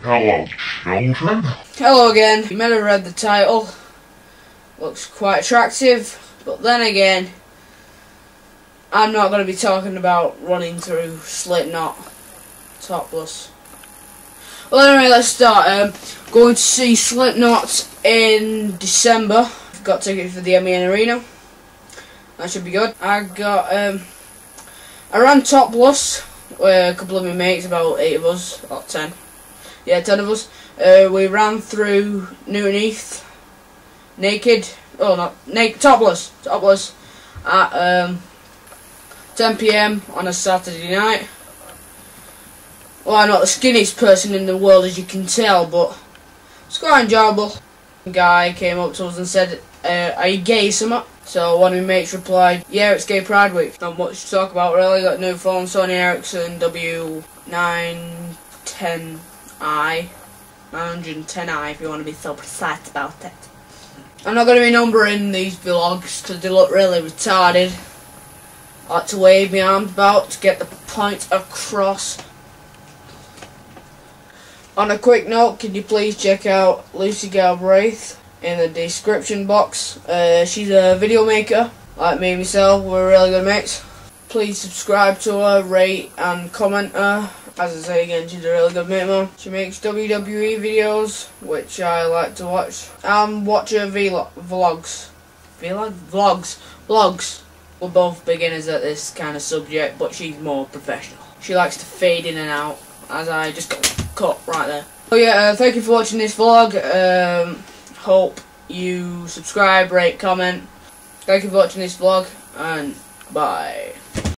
Hello, children. Hello again. You may have read the title. Looks quite attractive, but then again, I'm not going to be talking about running through Slipknot topless. Well, anyway, let's start. Um, going to see Slipknot in December. Got tickets for the MEN Arena. That should be good. I got um, I ran topless with a couple of my mates, about eight of us, or ten. Yeah, ten of us. Uh, we ran through Newton Heath naked. Oh, not naked, topless, topless at um, 10 p.m. on a Saturday night. Well, I'm not the skinniest person in the world, as you can tell, but it's quite enjoyable. A guy came up to us and said, uh, "Are you gay, summer?" So one of my mates replied, "Yeah, it's Gay Pride Week." Not much to talk about really. Got new phone, Sony Ericsson W910i, 910i if you want to be so precise about it. I'm not going to be numbering these vlogs because they look really retarded. I like to wave my arms about to get the point across. On a quick note, can you please check out Lucy Galbraith in the description box. Uh, she's a video maker, like me myself. We're really good mates. Please subscribe to her, rate and comment her. As I say again, she's a really good mate. She makes WWE videos, which I like to watch. And watch her vlog vlogs. Vlog? Vlogs. Vlogs. We're both beginners at this kind of subject, but she's more professional. She likes to fade in and out, as I just got cut right there. Oh yeah, uh, thank you for watching this vlog. Um, hope you subscribe, rate, comment. Thank you for watching this vlog, and bye.